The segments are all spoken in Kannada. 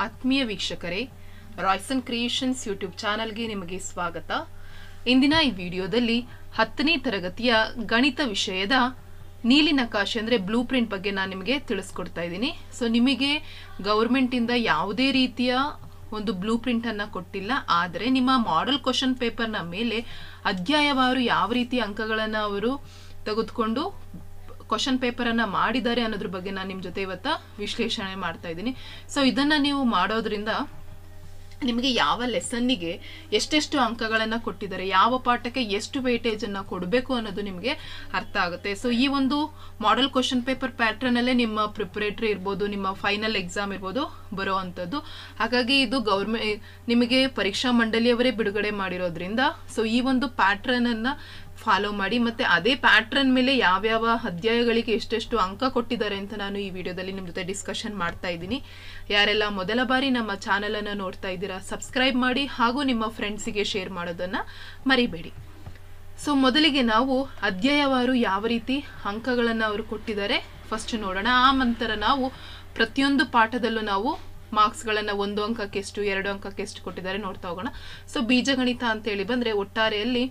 ಆತ್ಮೀಯ ವೀಕ್ಷಕರೇ, ರಾಯ್ಸನ್ ಕ್ರಿಯೇಷನ್ಸ್ ಯೂಟ್ಯೂಬ್ ಚಾನಲ್ಗೆ ನಿಮಗೆ ಸ್ವಾಗತ. ಇಂದಿನ ಈ ವಿಡಿಯೋದಲ್ಲಿ ಹತ್ತನೇ ತರಗತಿಯ ಗಣಿತ ವಿಷಯದ ನೀಲಿ ನಕಾಶೆ ಅಂದರೆ ಬ್ಲೂ ಪ್ರಿಂಟ್ ಬಗ್ಗೆ ನಾನು ನಿಮಗೆ ತಿಳಿಸ್ಕೊಡ್ತಾ ಇದ್ದೀನಿ. ಸೊ ನಿಮಗೆ ಗೌರ್ಮೆಂಟಿಂದ ಯಾವುದೇ ರೀತಿಯ ಒಂದು ಬ್ಲೂ ಪ್ರಿಂಟನ್ನು ಕೊಟ್ಟಿಲ್ಲ. ಆದರೆ ನಿಮ್ಮ ಮಾಡೆಲ್ ಕ್ವಶನ್ ಪೇಪರ್ನ ಮೇಲೆ ಅಧ್ಯಾಯವಾರು ಯಾವ ರೀತಿ ಅಂಕಗಳನ್ನು ಅವರು ತೆಗೆದುಕೊಂಡು ಕ್ವಶನ್ ಪೇಪರನ್ನು ಮಾಡಿದ್ದಾರೆ ಅನ್ನೋದ್ರ ಬಗ್ಗೆ ನಾನು ನಿಮ್ಮ ಜೊತೆ ಇವತ್ತ ವಿಶ್ಲೇಷಣೆ ಮಾಡ್ತಾ ಇದ್ದೀನಿ. ಸೊ ಇದನ್ನು ನೀವು ಮಾಡೋದ್ರಿಂದ ನಿಮಗೆ ಯಾವ ಲೆಸನ್ನಿಗೆ ಎಷ್ಟೆಷ್ಟು ಅಂಕಗಳನ್ನು ಕೊಟ್ಟಿದ್ದಾರೆ, ಯಾವ ಪಾಠಕ್ಕೆ ಎಷ್ಟು ವೇಟೇಜನ್ನು ಕೊಡಬೇಕು ಅನ್ನೋದು ನಿಮಗೆ ಅರ್ಥ ಆಗುತ್ತೆ. ಸೊ ಈ ಒಂದು ಮಾಡೆಲ್ ಕ್ವಶನ್ ಪೇಪರ್ ಪ್ಯಾಟ್ರನಲ್ಲೇ ನಿಮ್ಮ ಪ್ರಿಪ್ರೇಟ್ರಿ ಇರ್ಬೋದು, ನಿಮ್ಮ ಫೈನಲ್ ಎಕ್ಸಾಮ್ ಇರ್ಬೋದು ಬರೋ ಅಂಥದ್ದು. ಹಾಗಾಗಿ ಇದು ಗೌರ್ಮೆ ನಿಮಗೆ ಪರೀಕ್ಷಾ ಮಂಡಳಿಯವರೇ ಬಿಡುಗಡೆ ಮಾಡಿರೋದ್ರಿಂದ ಸೊ ಈ ಒಂದು ಪ್ಯಾಟ್ರನನ್ನು ಫಾಲೋ ಮಾಡಿ ಮತ್ತೆ ಅದೇ ಪ್ಯಾಟ್ರನ್ ಮೇಲೆ ಯಾವ್ಯಾವ ಅಧ್ಯಾಯಗಳಿಗೆ ಎಷ್ಟೆಷ್ಟು ಅಂಕ ಕೊಟ್ಟಿದ್ದಾರೆ ಅಂತ ನಾನು ಈ ವಿಡಿಯೋದಲ್ಲಿ ನಿಮ್ಮ ಜೊತೆ ಡಿಸ್ಕಷನ್ ಮಾಡ್ತಾ ಇದ್ದೀನಿ. ಯಾರೆಲ್ಲ ಮೊದಲ ಬಾರಿ ನಮ್ಮ ಚಾನಲನ್ನು ನೋಡ್ತಾ ಇದ್ದೀರಾ ಸಬ್ಸ್ಕ್ರೈಬ್ ಮಾಡಿ ಹಾಗೂ ನಿಮ್ಮ ಫ್ರೆಂಡ್ಸಿಗೆ ಶೇರ್ ಮಾಡೋದನ್ನ ಮರಿಬೇಡಿ. ಸೊ ಮೊದಲಿಗೆ ನಾವು ಅಧ್ಯಾಯವಾರು ಯಾವ ರೀತಿ ಅಂಕಗಳನ್ನು ಅವರು ಕೊಟ್ಟಿದ್ದಾರೆ ಫಸ್ಟ್ ನೋಡೋಣ. ಆ ನಂತರ ನಾವು ಪ್ರತಿಯೊಂದು ಪಾಠದಲ್ಲೂ ನಾವು ಮಾರ್ಕ್ಸ್ಗಳನ್ನು ಒಂದು ಅಂಕಕ್ಕೆ ಎಷ್ಟು ಎರಡು ಅಂಕಕ್ಕೆ ಎಷ್ಟು ಕೊಟ್ಟಿದ್ದಾರೆ ನೋಡ್ತಾ ಹೋಗೋಣ. ಸೊ ಬೀಜಗಣಿತ ಅಂತೇಳಿ ಬಂದರೆ ಒಟ್ಟಾರೆಯಲ್ಲಿ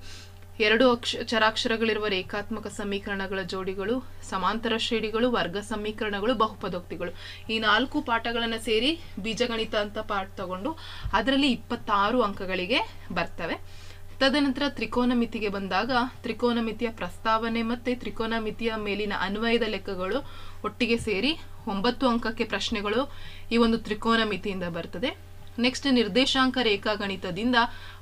ಎರಡು ಅಕ್ಷ, ಚರಾಕ್ಷರಗಳಿರುವ ರೇಖಾತ್ಮಕ ಸಮೀಕರಣಗಳ ಜೋಡಿಗಳು, ಸಮಾಂತರ ಶ್ರೇಣಿಗಳು, ವರ್ಗ ಸಮೀಕರಣಗಳು, ಬಹುಪದೋಕ್ತಿಗಳು. ಈ ನಾಲ್ಕು ಪಾಠಗಳನ್ನು ಸೇರಿ ಬೀಜಗಣಿತ ಅಂತ ಪಾಠ ತಗೊಂಡು ಅದರಲ್ಲಿ ಇಪ್ಪತ್ತಾರು ಅಂಕಗಳಿಗೆ ಬರ್ತವೆ. ತದನಂತರ ತ್ರಿಕೋನಮಿತಿಗೆ ಬಂದಾಗ ತ್ರಿಕೋನಮಿತಿಯ ಪ್ರಸ್ತಾವನೆ ಮತ್ತೆ ತ್ರಿಕೋನಮಿತಿಯ ಮೇಲಿನ ಅನ್ವಯದ ಲೆಕ್ಕಗಳು ಒಟ್ಟಿಗೆ ಸೇರಿ ಒಂಬತ್ತು ಅಂಕಕ್ಕೆ ಪ್ರಶ್ನೆಗಳು ಈ ಒಂದು ತ್ರಿಕೋನಮಿತಿಯಿಂದ ಬರ್ತದೆ. ನೆಕ್ಸ್ಟ್ ನಿರ್ದೇಶಾಂಕ ರೇಖಾಗಣಿತದಿಂದ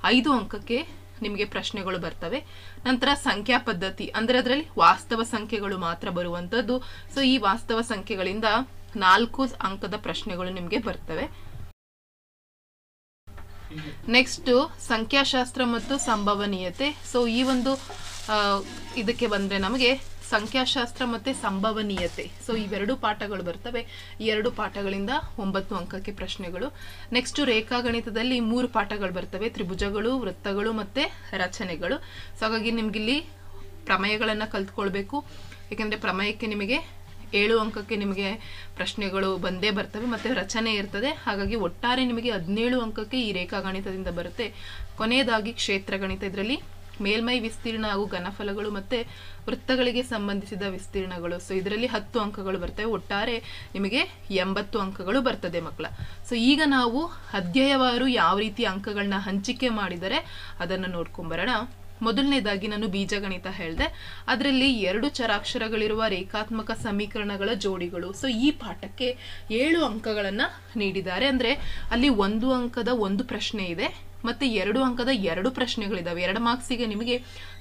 ಐದು ಅಂಕಕ್ಕೆ ನಿಮಗೆ ಪ್ರಶ್ನೆಗಳು ಬರ್ತವೆ. ನಂತರ ಸಂಖ್ಯಾ ಪದ್ಧತಿ, ಅಂದ್ರೆ ಅದರಲ್ಲಿ ವಾಸ್ತವ ಸಂಖ್ಯೆಗಳು ಮಾತ್ರ ಬರುವಂತದ್ದು. ಸೊ ಈ ವಾಸ್ತವ ಸಂಖ್ಯೆಗಳಿಂದ ನಾಲ್ಕು ಅಂಕದ ಪ್ರಶ್ನೆಗಳು ನಿಮಗೆ ಬರ್ತವೆ. ನೆಕ್ಸ್ಟ್ ಸಂಖ್ಯಾಶಾಸ್ತ್ರ ಮತ್ತು ಸಂಭವನೀಯತೆ. ಸೊ ಈ ಒಂದು ಇದಕ್ಕೆ ಬಂದ್ರೆ ನಮಗೆ ಸಂಖ್ಯಾಶಾಸ್ತ್ರ ಮತ್ತೆ ಸಂಭವನೀಯತೆ. ಸೊ ಇವೆರಡು ಪಾಠಗಳು ಬರ್ತವೆ. ಎರಡು ಪಾಠಗಳಿಂದ ಒಂಬತ್ತು ಅಂಕಕ್ಕೆ ಪ್ರಶ್ನೆಗಳು. ನೆಕ್ಸ್ಟ್ ರೇಖಾಗಣಿತದಲ್ಲಿ ಮೂರು ಪಾಠಗಳು ಬರ್ತವೆ. ತ್ರಿಭುಜಗಳು, ವೃತ್ತಗಳು ಮತ್ತೆ ರಚನೆಗಳು. ಸೊ ಹಾಗಾಗಿ ನಿಮ್ಗಿಲ್ಲಿ ಪ್ರಮೇಯಗಳನ್ನು ಕಲ್ತ್ಕೊಳ್ಬೇಕು. ಯಾಕೆಂದ್ರೆ ಪ್ರಮೇಯಕ್ಕೆ ನಿಮಗೆ ಏಳು ಅಂಕಕ್ಕೆ ನಿಮಗೆ ಪ್ರಶ್ನೆಗಳು ಬಂದೇ ಬರ್ತವೆ ಮತ್ತೆ ರಚನೆ ಇರ್ತದೆ. ಹಾಗಾಗಿ ಒಟ್ಟಾರೆ ನಿಮಗೆ ಹದಿನೇಳು ಅಂಕಕ್ಕೆ ಈ ರೇಖಾಗಣಿತದಿಂದ ಬರುತ್ತೆ. ಕೊನೆಯದಾಗಿ ಕ್ಷೇತ್ರಗಣಿತ ಇದರಲ್ಲಿ ಮೇಲ್ಮೈ ವಿಸ್ತೀರ್ಣ ಹಾಗೂ ಘನಫಲಗಳು ಮತ್ತೆ ವೃತ್ತಗಳಿಗೆ ಸಂಬಂಧಿಸಿದ ವಿಸ್ತೀರ್ಣಗಳು. ಸೊ ಇದರಲ್ಲಿ ಹತ್ತು ಅಂಕಗಳು ಬರ್ತವೆ. ಒಟ್ಟಾರೆ ನಿಮಗೆ ಎಂಬತ್ತು ಅಂಕಗಳು ಬರ್ತದೆ ಮಕ್ಕಳ. ಸೊ ಈಗ ನಾವು ಅಧ್ಯಾಯವಾರು ಯಾವ ರೀತಿ ಅಂಕಗಳನ್ನ ಹಂಚಿಕೆ ಮಾಡಿದರೆ ಅದನ್ನು ನೋಡ್ಕೊಂಬರೋಣ. ಮೊದಲನೇದಾಗಿ ನಾನು ಬೀಜಗಣಿತ ಹೇಳಿದೆ. ಅದರಲ್ಲಿ ಎರಡು ಚರಾಕ್ಷರಗಳಿರುವ ರೇಖಾತ್ಮಕ ಸಮೀಕರಣಗಳ ಜೋಡಿಗಳು. ಸೊ ಈ ಪಾಠಕ್ಕೆ ಏಳು ಅಂಕಗಳನ್ನು ನೀಡಿದ್ದಾರೆ. ಅಂದರೆ ಅಲ್ಲಿ ಒಂದು ಅಂಕದ ಒಂದು ಪ್ರಶ್ನೆ ಇದೆ. ಮತ್ತೆ ಎರಡು ಅಂಕದ ಎರಡು ಪ್ರಶ್ನೆಗಳಿದಾವೆ. ಎರಡು ಮಾರ್ಕ್ಸಿಗೆ ನಿಮಗೆ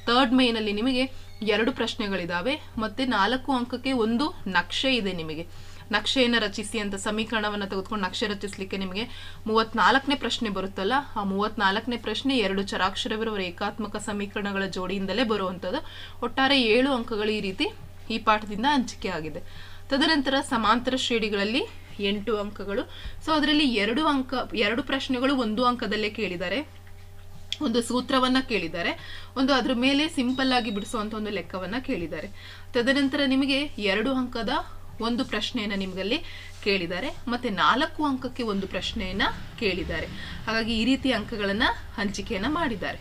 ಥರ್ಡ್ ಮೇನಲ್ಲಿ ನಿಮಗೆ ಎರಡು ಪ್ರಶ್ನೆಗಳಿದಾವೆ. ಮತ್ತೆ ನಾಲ್ಕು ಅಂಕಕ್ಕೆ ಒಂದು ನಕ್ಷೆ ಇದೆ ನಿಮಗೆ. ನಕ್ಷೆಯನ್ನು ರಚಿಸಿ ಅಂತ ಸಮೀಕರಣವನ್ನು ತೆಗೆದುಕೊಂಡು ನಕ್ಷೆ ರಚಿಸಲಿಕ್ಕೆ ನಿಮಗೆ ಮೂವತ್ನಾಲ್ಕನೇ ಪ್ರಶ್ನೆ ಬರುತ್ತಲ್ಲ, ಆ ಮೂವತ್ನಾಲ್ಕನೇ ಪ್ರಶ್ನೆ ಎರಡು ಚರಾಕ್ಷರವಿರುವ ರೇಖಾತ್ಮಕ ಸಮೀಕರಣಗಳ ಜೋಡಿಯಿಂದಲೇ ಬರುವಂಥದ್ದು. ಒಟ್ಟಾರೆ ಏಳು ಅಂಕಗಳು ಈ ರೀತಿ ಈ ಪಾಠದಿಂದ ಹಂಚಿಕೆ ಆಗಿದೆ. ತದನಂತರ ಸಮಾಂತರ ಶ್ರೇಣಿಗಳಲ್ಲಿ ಎಂಟು ಅಂಕಗಳು. ಸೊ ಅದರಲ್ಲಿ ಎರಡು ಅಂಕ, ಎರಡು ಪ್ರಶ್ನೆಗಳು ಒಂದು ಅಂಕದಲ್ಲೇ ಕೇಳಿದ್ದಾರೆ. ಒಂದು ಸೂತ್ರವನ್ನ ಕೇಳಿದ್ದಾರೆ. ಒಂದು ಅದ್ರ ಮೇಲೆ ಸಿಂಪಲ್ ಆಗಿ ಬಿಡಿಸುವಂತ ಒಂದು ಲೆಕ್ಕವನ್ನ ಕೇಳಿದ್ದಾರೆ. ತದನಂತರ ನಿಮಗೆ ಎರಡು ಅಂಕದ ಒಂದು ಪ್ರಶ್ನೆಯನ್ನ ನಿಮಗಲ್ಲಿ ಕೇಳಿದ್ದಾರೆ. ಮತ್ತೆ ನಾಲ್ಕು ಅಂಕಕ್ಕೆ ಒಂದು ಪ್ರಶ್ನೆಯನ್ನ ಕೇಳಿದ್ದಾರೆ. ಹಾಗಾಗಿ ಈ ರೀತಿ ಅಂಕಗಳನ್ನ ಹಂಚಿಕೆಯನ್ನ ಮಾಡಿದ್ದಾರೆ.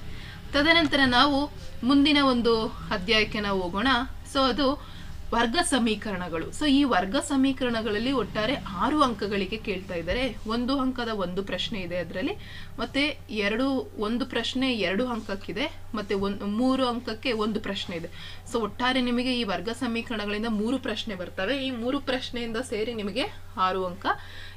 ತದನಂತರ ನಾವು ಮುಂದಿನ ಒಂದು ಅಧ್ಯಾಯಕ್ಕೆ ನಾವು ಹೋಗೋಣ. ಸೊ ಅದು ವರ್ಗ ಸಮೀಕರಣಗಳು. ಸೊ ಈ ವರ್ಗ ಸಮೀಕರಣಗಳಲ್ಲಿ ಒಟ್ಟಾರೆ ಆರು ಅಂಕಗಳಿಗೆ ಕೇಳ್ತಾ ಇದ್ದಾರೆ. ಒಂದು ಅಂಕದ ಒಂದು ಪ್ರಶ್ನೆ ಇದೆ ಅದರಲ್ಲಿ. ಮತ್ತೆ ಎರಡು, ಒಂದು ಪ್ರಶ್ನೆ ಎರಡು ಅಂಕಕ್ಕಿದೆ. ಮತ್ತೆ ಒಂದು ಮೂರು ಅಂಕಕ್ಕೆ ಒಂದು ಪ್ರಶ್ನೆ ಇದೆ. ಸೊ ಒಟ್ಟಾರೆ ನಿಮಗೆ ಈ ವರ್ಗ ಸಮೀಕರಣಗಳಿಂದ ಮೂರು ಪ್ರಶ್ನೆ ಬರ್ತವೆ. ಈ ಮೂರು ಪ್ರಶ್ನೆಯಿಂದ ಸೇರಿ ನಿಮಗೆ ಆರು ಅಂಕ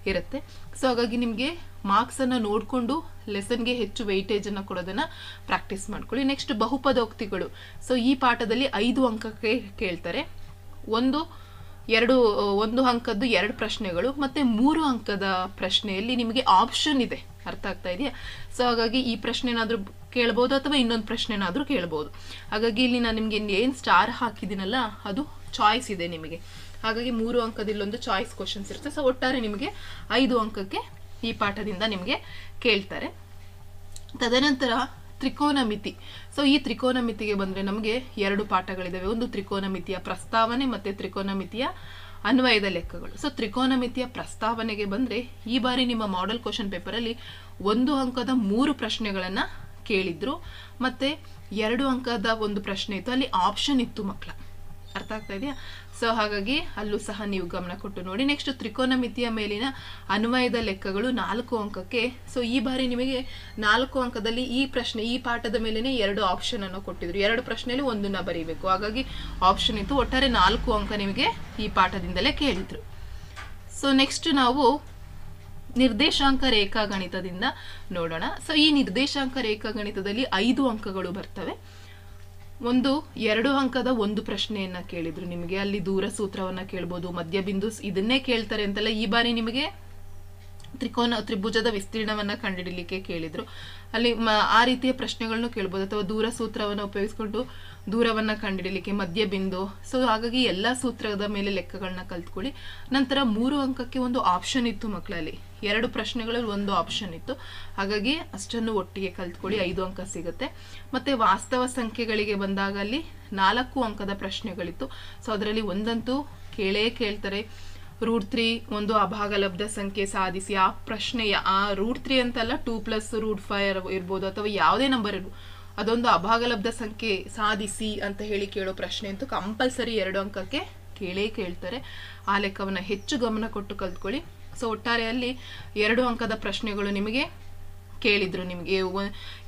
ಇರುತ್ತೆ. ಸೊ ಹಾಗಾಗಿ ನಿಮಗೆ ಮಾರ್ಕ್ಸ್ ಅನ್ನ ನೋಡಿಕೊಂಡು ಲೆಸನ್ಗೆ ಹೆಚ್ಚು ವೆಯ್ಟೇಜನ್ನು ಕೊಡೋದನ್ನ ಪ್ರಾಕ್ಟೀಸ್ ಮಾಡ್ಕೊಳ್ಳಿ. ನೆಕ್ಸ್ಟ್ ಬಹುಪದೋಕ್ತಿಗಳು. ಸೊ ಈ ಪಾಠದಲ್ಲಿ ಐದು ಅಂಕಕ್ಕೆ ಕೇಳ್ತಾರೆ. ಒಂದು, ಎರಡು ಒಂದು ಅಂಕದ್ದು ಎರಡು ಪ್ರಶ್ನೆಗಳು ಮತ್ತೆ ಮೂರು ಅಂಕದ ಪ್ರಶ್ನೆಯಲ್ಲಿ ನಿಮಗೆ ಆಪ್ಷನ್ ಇದೆ. ಅರ್ಥ ಆಗ್ತಾ ಇದೆಯಾ? ಸೊ ಹಾಗಾಗಿ ಈ ಪ್ರಶ್ನೆನಾದ್ರೂ ಕೇಳ್ಬೋದು ಅಥವಾ ಇನ್ನೊಂದು ಪ್ರಶ್ನೆನಾದ್ರೂ ಕೇಳ್ಬೋದು. ಹಾಗಾಗಿ ಇಲ್ಲಿ ನಾನು ನಿಮಗೆ ಏನು ಸ್ಟಾರ್ ಹಾಕಿದ್ದೀನಲ್ಲ, ಅದು ಚಾಯ್ಸ್ ಇದೆ ನಿಮಗೆ. ಹಾಗಾಗಿ ಮೂರು ಅಂಕದ ಇಲ್ಲೊಂದು ಚಾಯ್ಸ್ ಕ್ವಶನ್ಸ್ ಇರುತ್ತೆ. ಸೊ ಒಟ್ಟಾರೆ ನಿಮಗೆ ಐದು ಅಂಕಕ್ಕೆ ಈ ಪಾಠದಿಂದ ನಿಮಗೆ ಕೇಳ್ತಾರೆ. ತದನಂತರ ತ್ರಿಕೋನಮಿತಿ. ಸೊ ಈ ತ್ರಿಕೋನಮಿತಿಗೆ ಬಂದರೆ ನಮಗೆ ಎರಡು ಪಾಠಗಳಿದ್ದಾವೆ ಒಂದು ತ್ರಿಕೋನಮಿತಿಯ ಪ್ರಸ್ತಾವನೆ ಮತ್ತು ತ್ರಿಕೋನಮಿತಿಯ ಅನ್ವಯದ ಲೆಕ್ಕಗಳು. ಸೊ ತ್ರಿಕೋನಮಿತಿಯ ಪ್ರಸ್ತಾವನೆಗೆ ಬಂದರೆ ಈ ಬಾರಿ ನಿಮ್ಮ ಮಾಡೆಲ್ ಕ್ವಶನ್ ಪೇಪರಲ್ಲಿ ಒಂದು ಅಂಕದ ಮೂರು ಪ್ರಶ್ನೆಗಳನ್ನು ಕೇಳಿದ್ರು. ಮತ್ತು ಎರಡು ಅಂಕದ ಒಂದು ಪ್ರಶ್ನೆ ಇತ್ತು. ಅಲ್ಲಿ ಆಪ್ಷನ್ ಇತ್ತು ಮಕ್ಕಳ ಅರ್ಥ ಆಗ್ತಾ ಇದೆಯಾ? ಸೊ ಹಾಗಾಗಿ ಅಲ್ಲೂ ಸಹ ನೀವು ಗಮನ ಕೊಟ್ಟು ನೋಡಿ. ನೆಕ್ಸ್ಟ್ ತ್ರಿಕೋನಮಿತಿಯ ಮೇಲಿನ ಅನ್ವಯದ ಲೆಕ್ಕಗಳು ನಾಲ್ಕು ಅಂಕಕ್ಕೆ. ಸೊ ಈ ಬಾರಿ ನಿಮಗೆ ನಾಲ್ಕು ಅಂಕದಲ್ಲಿ ಈ ಪ್ರಶ್ನೆ, ಈ ಪಾಠದ ಮೇಲೇನೆ ಎರಡು ಆಪ್ಷನ್ ಅನ್ನು ಕೊಟ್ಟಿದ್ರು. ಎರಡು ಪ್ರಶ್ನೆಯಲ್ಲಿ ಒಂದನ್ನ ಬರೀಬೇಕು. ಹಾಗಾಗಿ ಆಪ್ಷನ್ ಇತ್ತು. ಒಟ್ಟಾರೆ ನಾಲ್ಕು ಅಂಕ ನಿಮಗೆ ಈ ಪಾಠದಿಂದಲೇ ಕೇಳಿದ್ರು. ಸೊ ನೆಕ್ಸ್ಟ್ ನಾವು ನಿರ್ದೇಶಾಂಕ ರೇಖಾಗಣಿತದಿಂದ ನೋಡೋಣ. ಸೊ ಈ ನಿರ್ದೇಶಾಂಕ ರೇಖಾಗಣಿತದಲ್ಲಿ ಐದು ಅಂಕಗಳು ಬರ್ತವೆ. ಒಂದು ಎರಡು ಅಂಕದ ಒಂದು ಪ್ರಶ್ನೆಯನ್ನ ಕೇಳಿದ್ರು ನಿಮಗೆ. ಅಲ್ಲಿ ದೂರ ಸೂತ್ರವನ್ನ ಕೇಳ್ಬೋದು ಮಧ್ಯ ಬಿಂದು ಇದನ್ನೇ ಕೇಳ್ತಾರೆ ಅಂತಲ್ಲ ಈ ಬಾರಿ ನಿಮಗೆ? ತ್ರಿಕೋನ ತ್ರಿಭುಜದ ವಿಸ್ತೀರ್ಣವನ್ನ ಕಂಡುಹಿಡಲಿಕ್ಕೆ ಕೇಳಿದ್ರು. ಅಲ್ಲಿ ಮ- ಆ ರೀತಿಯ ಪ್ರಶ್ನೆಗಳನ್ನು ಕೇಳ್ಬೋದು. ಅಥವಾ ದೂರ ಸೂತ್ರವನ್ನು ಉಪಯೋಗಿಸ್ಕೊಂಡು ದೂರವನ್ನು ಕಂಡುಹಿಡಲಿಕ್ಕೆ ಮಧ್ಯ ಬಿಂದು. ಸೊ ಹಾಗಾಗಿ ಎಲ್ಲ ಸೂತ್ರದ ಮೇಲೆ ಲೆಕ್ಕಗಳನ್ನ ಕಲ್ತ್ಕೊಳ್ಳಿ. ನಂತರ ಮೂರು ಅಂಕಕ್ಕೆ ಒಂದು ಆಪ್ಷನ್ ಇತ್ತು ಮಕ್ಕಳಲ್ಲಿ ಎರಡು ಪ್ರಶ್ನೆಗಳಲ್ಲಿ ಒಂದು ಆಪ್ಷನ್ ಇತ್ತು. ಹಾಗಾಗಿ ಅಷ್ಟನ್ನು ಒಟ್ಟಿಗೆ ಕಲ್ತ್ಕೊಳ್ಳಿ. ಐದು ಅಂಕ ಸಿಗುತ್ತೆ. ಮತ್ತೆ ವಾಸ್ತವ ಸಂಖ್ಯೆಗಳಿಗೆ ಬಂದಾಗ ಅಲ್ಲಿ ನಾಲ್ಕು ಅಂಕದ ಪ್ರಶ್ನೆಗಳಿತ್ತು. ಸೊ ಅದರಲ್ಲಿ ಒಂದಂತೂ ಕೇಳೇ ಕೇಳ್ತಾರೆ. ರೂಟ್ ತ್ರೀ ಒಂದು ಅಭಾಗಲಬ್ಧ ಸಂಖ್ಯೆ ಸಾಧಿಸಿ ಆ ಪ್ರಶ್ನೆಯ, ಆ ರೂಟ್ ತ್ರೀ ಅಂತಲ್ಲ ಟೂ ಪ್ಲಸ್ ರೂಟ್ ಫೈವ್ ಇರ್ಬೋದು ಅಥವಾ ಯಾವುದೇ ನಂಬರ್ ಇರ್ಬೋದು. ಅದೊಂದು ಅಭಾಗಲಬ್ಧ ಸಂಖ್ಯೆ ಸಾಧಿಸಿ ಅಂತ ಹೇಳಿ ಕೇಳೋ ಪ್ರಶ್ನೆ ಅಂತೂ ಕಂಪಲ್ಸರಿ ಎರಡು ಅಂಕಕ್ಕೆ ಕೇಳೇ ಕೇಳ್ತಾರೆ. ಆ ಲೆಕ್ಕವನ್ನು ಹೆಚ್ಚು ಗಮನ ಕೊಟ್ಟು ಕಲ್ತ್ಕೊಳ್ಳಿ. ಸೊ ಒಟ್ಟಾರೆಯಲ್ಲಿ ಎರಡು ಅಂಕದ ಪ್ರಶ್ನೆಗಳು ನಿಮಗೆ ಕೇಳಿದ್ರು ನಿಮಗೆ.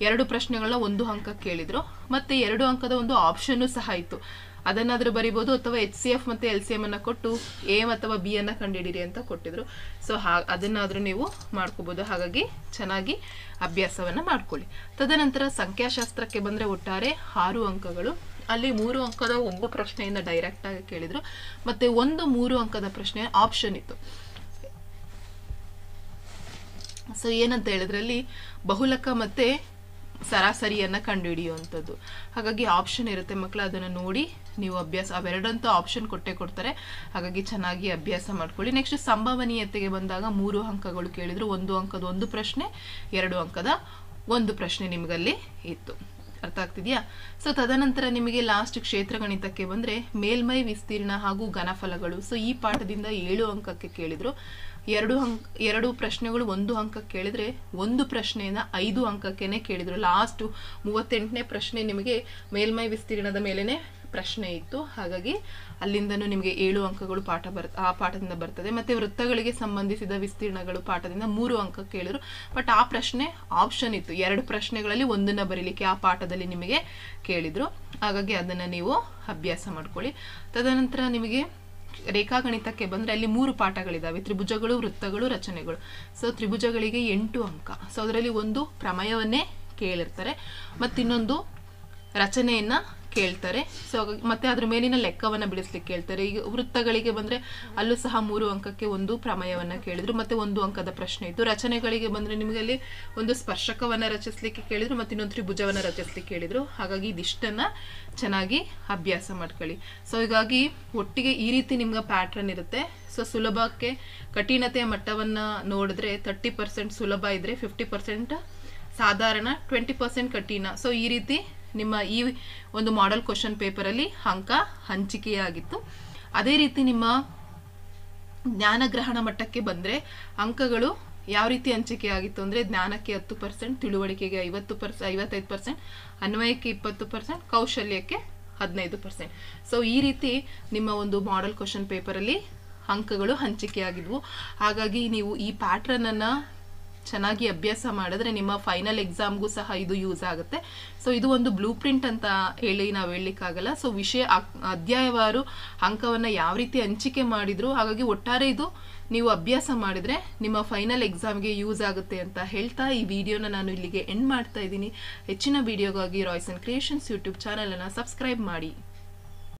ಎರಡು ಪ್ರಶ್ನೆಗಳನ್ನ ಒಂದು ಅಂಕ ಕೇಳಿದ್ರು. ಮತ್ತೆ ಎರಡು ಅಂಕದ ಒಂದು ಆಪ್ಷನ್ನು ಸಹ ಇತ್ತು. ಅದನ್ನಾದ್ರೂ ಬರಿಬೋದು ಅಥವಾ ಎಚ್ ಸಿ ಎಫ್ ಮತ್ತೆ ಎಲ್ ಸಿ ಎಂ ಅನ್ನು ಕೊಟ್ಟು ಎ ಅಥವಾ ಬಿ ಅನ್ನು ಕಂಡುಹಿಡಿರಿ ಅಂತ ಕೊಟ್ಟಿದ್ರು. ಸೊ ಹಾ, ಅದನ್ನಾದರೂ ನೀವು ಮಾಡ್ಕೋಬೋದು. ಹಾಗಾಗಿ ಚೆನ್ನಾಗಿ ಅಭ್ಯಾಸವನ್ನ ಮಾಡ್ಕೊಳ್ಳಿ. ತದನಂತರ ಸಂಖ್ಯಾಶಾಸ್ತ್ರಕ್ಕೆ ಬಂದ್ರೆ ಒಟ್ಟಾರೆ ಆರು ಅಂಕಗಳು. ಅಲ್ಲಿ ಮೂರು ಅಂಕದ ಒಂದು ಪ್ರಶ್ನೆಯಿಂದ ಡೈರೆಕ್ಟ್ ಆಗಿ ಕೇಳಿದ್ರು. ಮತ್ತೆ ಒಂದು ಮೂರು ಅಂಕದ ಪ್ರಶ್ನೆ ಆಪ್ಷನ್ ಇತ್ತು. ಸೊ ಏನಂತ ಹೇಳಿದ್ರಲ್ಲಿ ಬಹುಲಕ ಮತ್ತೆ ಸರಾಸರಿಯನ್ನ ಕಂಡುಹಿಡಿಯುವಂಥದ್ದು. ಹಾಗಾಗಿ ಆಪ್ಷನ್ ಇರುತ್ತೆ ಮಕ್ಕಳು ಅದನ್ನು ನೋಡಿ ನೀವು ಅಭ್ಯಾಸ ಅವೆರಡಂತೂ ಆಪ್ಷನ್ ಕೊಟ್ಟೆ ಕೊಡ್ತಾರೆ. ಹಾಗಾಗಿ ಚೆನ್ನಾಗಿ ಅಭ್ಯಾಸ ಮಾಡ್ಕೊಳ್ಳಿ. ನೆಕ್ಸ್ಟ್ ಸಂಭವನೀಯತೆಗೆ ಬಂದಾಗ ಮೂರು ಅಂಕಗಳು ಕೇಳಿದ್ರು. ಒಂದು ಅಂಕದ ಒಂದು ಪ್ರಶ್ನೆ, ಎರಡು ಅಂಕದ ಒಂದು ಪ್ರಶ್ನೆ ನಿಮಗಲ್ಲಿ ಇತ್ತು. ಅರ್ಥ ಆಗ್ತಿದೆಯಾ? ಸೊ ತದನಂತರ ನಿಮಗೆ ಲಾಸ್ಟ್ ಕ್ಷೇತ್ರ ಗಣಿತಕ್ಕೆ ಬಂದ್ರೆ ಮೇಲ್ಮೈ ವಿಸ್ತೀರ್ಣ ಹಾಗೂ ಘನಫಲಗಳು. ಸೊ ಈ ಪಾಠದಿಂದ ಏಳು ಅಂಕಕ್ಕೆ ಕೇಳಿದ್ರು. ಎರಡು ಅಂಕ, ಎರಡು ಪ್ರಶ್ನೆಗಳು ಒಂದು ಅಂಕಕ್ಕೆ ಕೇಳಿದ್ರೆ ಒಂದು ಪ್ರಶ್ನೆಯಿಂದ ಐದು ಅಂಕಕ್ಕೆನೆ ಕೇಳಿದ್ರು. ಲಾಸ್ಟ್ ಮೂವತ್ತೆಂಟನೇ ಪ್ರಶ್ನೆ ನಿಮಗೆ ಮೇಲ್ಮೈ ವಿಸ್ತೀರ್ಣದ ಮೇಲೆನೆ ಪ್ರಶ್ನೆ ಇತ್ತು. ಹಾಗಾಗಿ ಅಲ್ಲಿಂದನೂ ನಿಮಗೆ ಏಳು ಅಂಕಗಳು ಪಾಠ ಬರ್, ಆ ಪಾಠದಿಂದ ಬರ್ತದೆ. ಮತ್ತು ವೃತ್ತಗಳಿಗೆ ಸಂಬಂಧಿಸಿದ ವಿಸ್ತೀರ್ಣಗಳು ಪಾಠದಿಂದ ಮೂರು ಅಂಕ ಕೇಳಿದ್ರು. ಬಟ್ ಆ ಪ್ರಶ್ನೆ ಆಪ್ಷನ್ ಇತ್ತು. ಎರಡು ಪ್ರಶ್ನೆಗಳಲ್ಲಿ ಒಂದನ್ನು ಬರೀಲಿಕ್ಕೆ ಆ ಪಾಠದಲ್ಲಿ ನಿಮಗೆ ಕೇಳಿದರು. ಹಾಗಾಗಿ ಅದನ್ನು ನೀವು ಅಭ್ಯಾಸ ಮಾಡ್ಕೊಳ್ಳಿ. ತದನಂತರ ನಿಮಗೆ ರೇಖಾಗಣಿತಕ್ಕೆ ಬಂದರೆ ಅಲ್ಲಿ ಮೂರು ಪಾಠಗಳಿದ್ದಾವೆ ತ್ರಿಭುಜಗಳು, ವೃತ್ತಗಳು, ರಚನೆಗಳು. ಸೊ ತ್ರಿಭುಜಗಳಿಗೆ ಎಂಟು ಅಂಕ. ಸೊ ಅದರಲ್ಲಿ ಒಂದು ಪ್ರಮೇಯವನ್ನೇ ಕೇಳಿರ್ತಾರೆ. ಮತ್ತಿನ್ನೊಂದು ರಚನೆಯನ್ನ ಕೇಳ್ತಾರೆ. ಸೊ ಮತ್ತೆ ಅದ್ರ ಮೇಲಿನ ಲೆಕ್ಕವನ್ನ ಬಿಡಿಸ್ಲಿಕ್ಕೆ ಕೇಳ್ತಾರೆ. ಈಗ ವೃತ್ತಗಳಿಗೆ ಬಂದ್ರೆ ಅಲ್ಲೂ ಸಹ ಮೂರು ಅಂಕಕ್ಕೆ ಒಂದು ಪ್ರಮೇಯವನ್ನ ಕೇಳಿದ್ರು. ಮತ್ತೆ ಒಂದು ಅಂಕದ ಪ್ರಶ್ನೆ ಇತ್ತು. ರಚನೆಗಳಿಗೆ ಬಂದ್ರೆ ನಿಮಗೆ ಅಲ್ಲಿ ಒಂದು ಸ್ಪರ್ಶಕವನ್ನ ರಚಿಸ್ಲಿಕ್ಕೆ ಕೇಳಿದ್ರು, ಮತ್ತೆ ಇನ್ನೊಂದು ತ್ರಿಭುಜವನ್ನ ರಚಿಸ್ಲಿಕ್ಕೆ ಕೇಳಿದ್ರು. ಹಾಗಾಗಿ ಇದಿಷ್ಟನ್ನ ಚೆನ್ನಾಗಿ ಅಭ್ಯಾಸ ಮಾಡ್ಕೊಳ್ಳಿ. ಸೊ ಹೀಗಾಗಿ ಒಟ್ಟಿಗೆ ಈ ರೀತಿ ನಿಮ್ಗೆ ಪ್ಯಾಟ್ರನ್ ಇರುತ್ತೆ. ಸೊ ಸುಲಭಕ್ಕೆ ಕಠಿಣತೆಯ ಮಟ್ಟವನ್ನ ನೋಡಿದ್ರೆ ತರ್ಟಿ ಪರ್ಸೆಂಟ್ ಸುಲಭ ಇದ್ರೆ ಫಿಫ್ಟಿ ಪರ್ಸೆಂಟ್ ಸಾಧಾರಣ ಟ್ವೆಂಟಿ ಪರ್ಸೆಂಟ್ ಕಠಿಣ. ಸೊ ಈ ರೀತಿ ನಿಮ್ಮ ಈ ಒಂದು ಮಾಡೆಲ್ ಕ್ವಶನ್ ಪೇಪರಲ್ಲಿ ಅಂಕ ಹಂಚಿಕೆಯಾಗಿತ್ತು. ಅದೇ ರೀತಿ ನಿಮ್ಮ ಜ್ಞಾನಗ್ರಹಣ ಮಟ್ಟಕ್ಕೆ ಬಂದ್ರೆ ಅಂಕಗಳು ಯಾವ ರೀತಿ ಹಂಚಿಕೆ ಆಗಿತ್ತು ಅಂದ್ರೆ ಜ್ಞಾನಕ್ಕೆ ಹತ್ತು ಪರ್ಸೆಂಟ್ ತಿಳುವಳಿಕೆಗೆ ಐವತ್ತು ಪರ್ಸೆಂಟ್ ಐವತ್ತೈದು ಪರ್ಸೆಂಟ್ ಅನ್ವಯಕ್ಕೆ ಇಪ್ಪತ್ತು ಪರ್ಸೆಂಟ್ ಕೌಶಲ್ಯಕ್ಕೆ ಹದಿನೈದು ಪರ್ಸೆಂಟ್ ಸೊ ಈ ರೀತಿ ನಿಮ್ಮ ಒಂದು ಮಾಡೆಲ್ ಕ್ವಶನ್ ಪೇಪರಲ್ಲಿ ಅಂಕಗಳು ಹಂಚಿಕೆಯಾಗಿದ್ವು. ಹಾಗಾಗಿ ನೀವು ಈ ಪ್ಯಾಟ್ರನನ್ನು ಚೆನ್ನಾಗಿ ಅಭ್ಯಾಸ ಮಾಡಿದ್ರೆ ನಿಮ್ಮ ಫೈನಲ್ ಎಕ್ಸಾಮ್ಗೂ ಸಹ ಇದು ಯೂಸ್ ಆಗುತ್ತೆ. ಸೊ ಇದು ಒಂದು ಬ್ಲೂ ಪ್ರಿಂಟ್ ಅಂತ ಹೇಳಿ ನಾವು ಹೇಳಲಿಕ್ಕಾಗಲ್ಲ. ಸೊ ವಿಷಯ ಅಧ್ಯಾಯವಾರು ಅಂಕವನ್ನು ಯಾವ ರೀತಿ ಹಂಚಿಕೆ ಮಾಡಿದ್ರು, ಹಾಗಾಗಿ ಒಟ್ಟಾರೆ ಇದು ನೀವು ಅಭ್ಯಾಸ ಮಾಡಿದರೆ ನಿಮ್ಮ ಫೈನಲ್ ಎಕ್ಸಾಮ್ಗೆ ಯೂಸ್ ಆಗುತ್ತೆ ಅಂತ ಹೇಳ್ತಾ ಈ ವಿಡಿಯೋನ ನಾನು ಇಲ್ಲಿಗೆ ಎಂಡ್ ಮಾಡ್ತಾ ಇದ್ದೀನಿ. ಹೆಚ್ಚಿನ ವಿಡಿಯೋಗಾಗಿ ರಾಯ್ಸ್ ಆ್ಯಂಡ್ ಕ್ರಿಯೇಷನ್ಸ್ ಯೂಟ್ಯೂಬ್ ಚಾನಲನ್ನು ಸಬ್ಸ್ಕ್ರೈಬ್ ಮಾಡಿ.